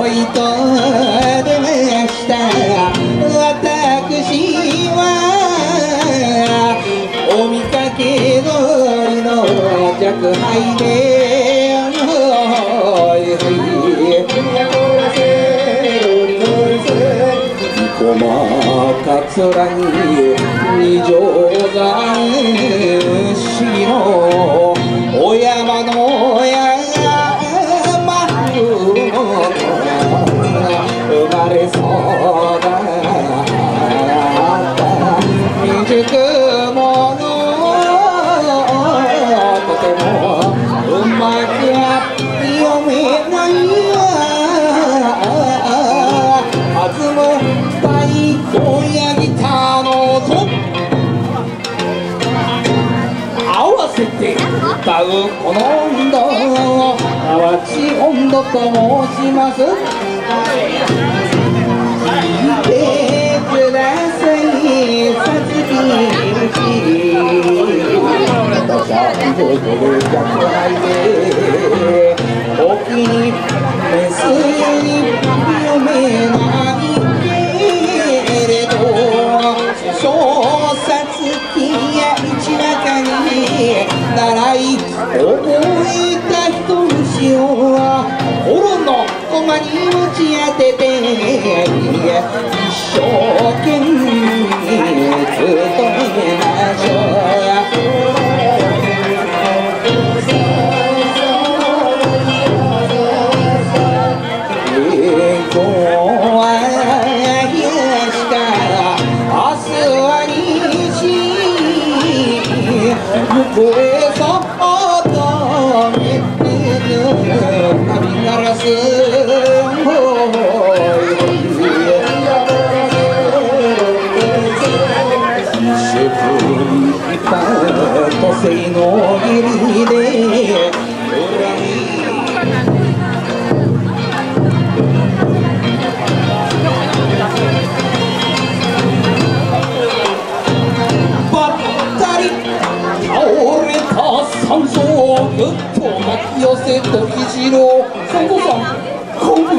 おいとでました私はお見かけ通りの弱敗でごまかつらに二条山しのと申します。見てくださいさつき。私はこれじゃないでお気にメス你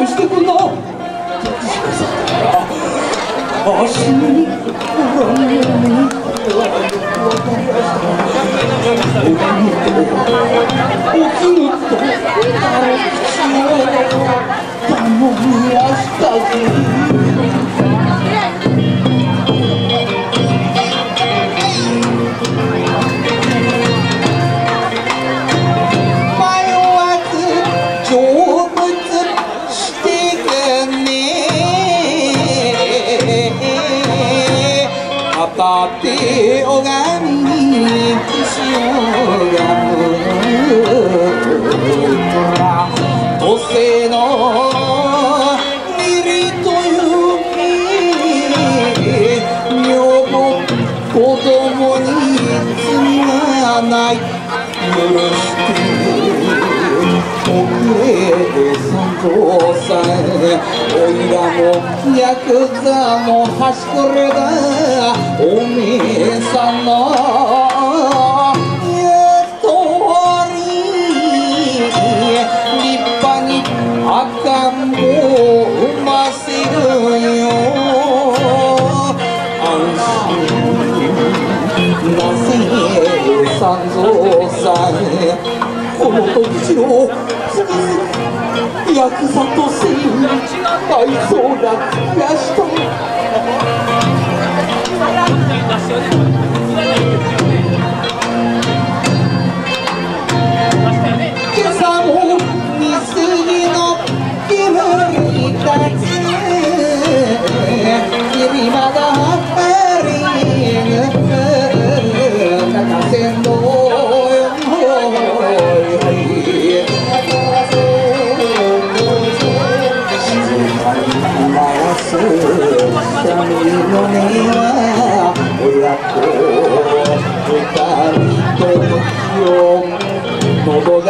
してくんな足に恨み起きぬとあの口を頼みやしたぜない許しておくれ三蔵さんおいらもヤクザも端くれだおめえさんの三蔵さんこの時次郎ヤクザとせいに合いそうな気がした。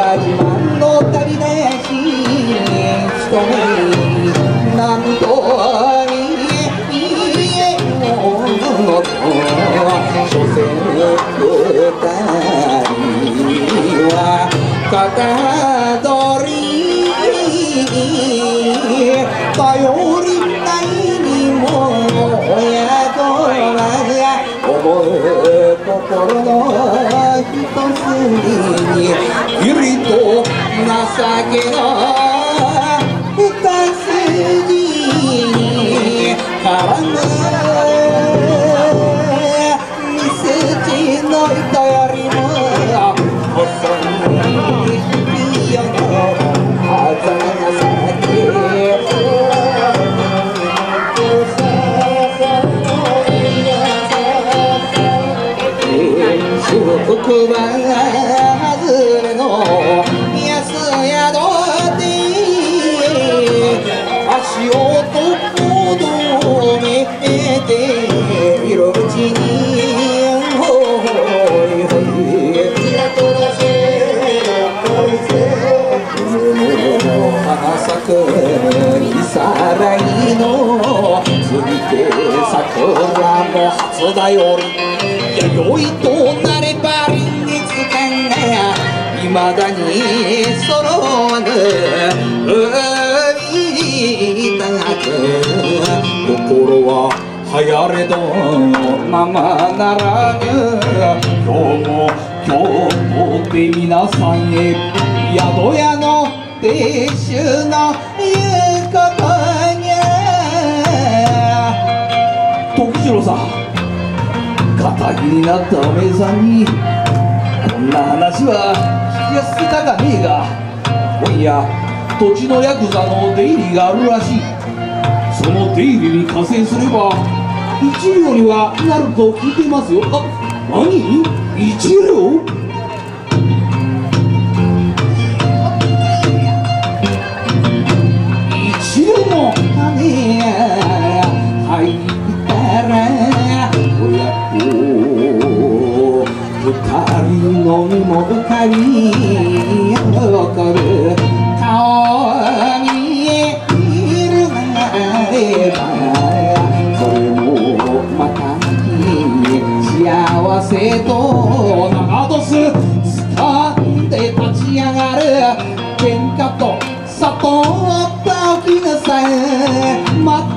喉が自慢の旅立ち人に何と言えよのと所詮二人は片取り頼りないにも親子が心の一筋にゆりと情けの二筋に絡む黒板外れの安宿で足をとどめている。うちに花咲くいさらいの過ぎて桜も初だよりやよいとな未だに揃わぬ海高く心は流行れどままならぬ今日も今日もで皆さんへ宿屋の亭主の言うことに時次郎さん仇になったおめえさんにこんな話はが捨てたかねえが今夜土地のヤクザの出入りがあるらしい。その出入りに加勢すれば一両にはなると聞いてますよ。あ何？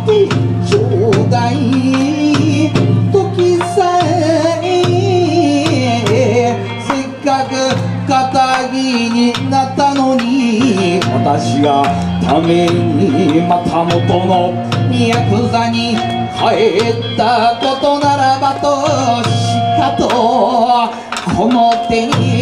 ってちょうだい時さえせっかく肩着になったのに私がためにまた元のヤクザに帰ったことならばとしかとこの手に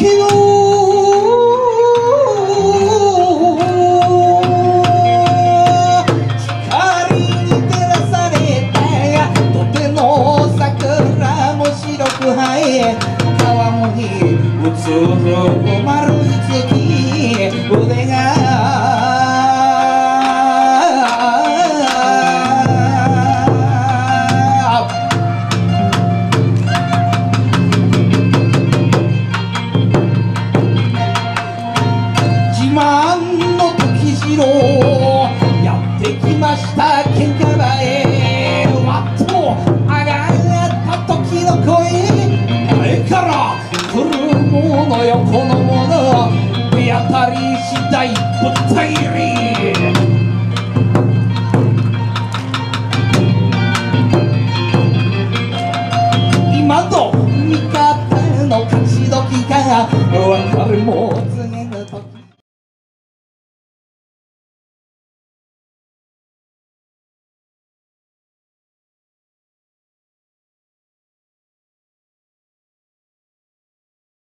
今と味も